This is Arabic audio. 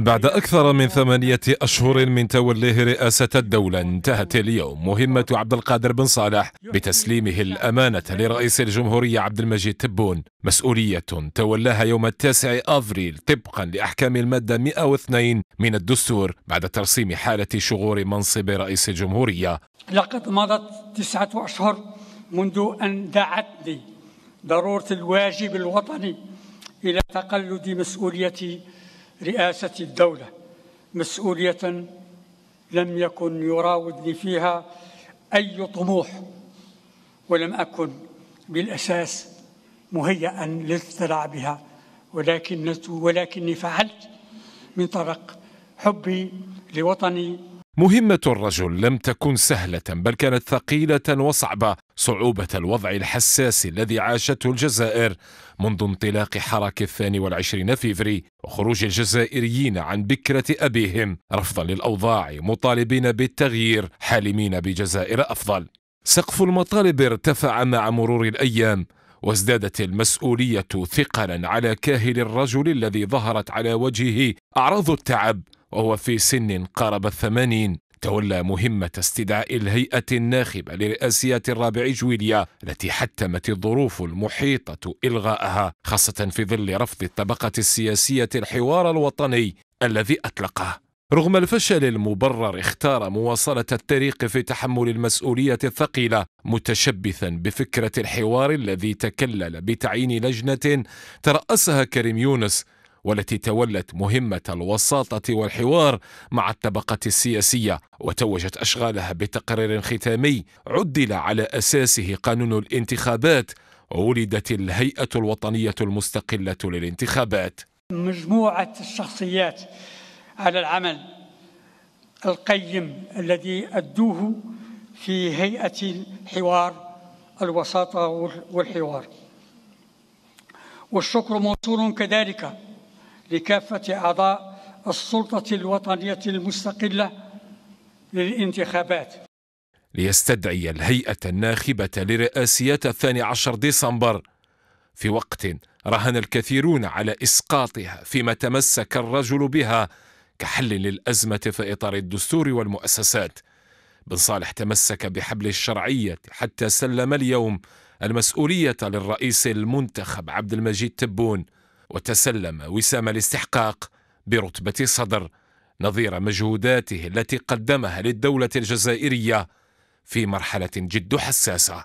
بعد أكثر من ثمانية أشهر من توليه رئاسة الدولة انتهت اليوم مهمة عبد القادر بن صالح بتسليمه الأمانة لرئيس الجمهورية عبد المجيد تبون. مسؤولية تولاها يوم التاسع أفريل طبقا لأحكام المادة 102 من الدستور بعد ترسيم حالة شغور منصب رئيس الجمهورية. لقد مضت تسعة أشهر منذ أن دعتني ضرورة الواجب الوطني إلى تقلد مسؤوليتي رئاسة الدولة مسؤولية لم يكن يراودني فيها أي طموح ولم أكن بالأساس مهيئا للاطلاع بها ولكن ولكني فعلت من طرق حبي لوطني مهمة الرجل لم تكن سهلة بل كانت ثقيلة وصعبة صعوبة الوضع الحساس الذي عاشته الجزائر منذ انطلاق حراك الثاني والعشرين فيفري وخروج الجزائريين عن بكرة أبيهم. رفضا للأوضاع مطالبين بالتغيير حالمين بجزائر أفضل. سقف المطالب ارتفع مع مرور الأيام وازدادت المسؤولية ثقلا على كاهل الرجل الذي ظهرت على وجهه أعراض التعب وهو في سن قارب الثمانين تولى مهمة استدعاء الهيئة الناخبة لرئاسية الرابع جويليا التي حتمت الظروف المحيطة إلغاءها خاصة في ظل رفض الطبقة السياسية الحوار الوطني الذي أطلقه. رغم الفشل المبرر اختار مواصلة الطريق في تحمل المسؤولية الثقيلة متشبثا بفكرة الحوار الذي تكلل بتعيين لجنة ترأسها كريم يونس والتي تولت مهمة الوساطة والحوار مع الطبقة السياسية وتوجت أشغالها بتقرير ختامي عدل على أساسه قانون الانتخابات ولدت الهيئة الوطنية المستقلة للانتخابات. مجموعة الشخصيات على العمل القيم الذي أدوه في هيئة الحوار الوساطة والحوار. والشكر موصول كذلك لكافة أعضاء السلطة الوطنية المستقلة للانتخابات. ليستدعي الهيئة الناخبة لرئاسيات الثاني عشر ديسمبر. في وقت رهن الكثيرون على إسقاطها فيما تمسك الرجل بها كحل للأزمة في إطار الدستور والمؤسسات. بن صالح تمسك بحبل الشرعية حتى سلم اليوم المسؤولية للرئيس المنتخب عبد المجيد تبون. وتسلم وسام الاستحقاق برتبة صدر نظير مجهوداته التي قدمها للدولة الجزائرية في مرحلة جد حساسة.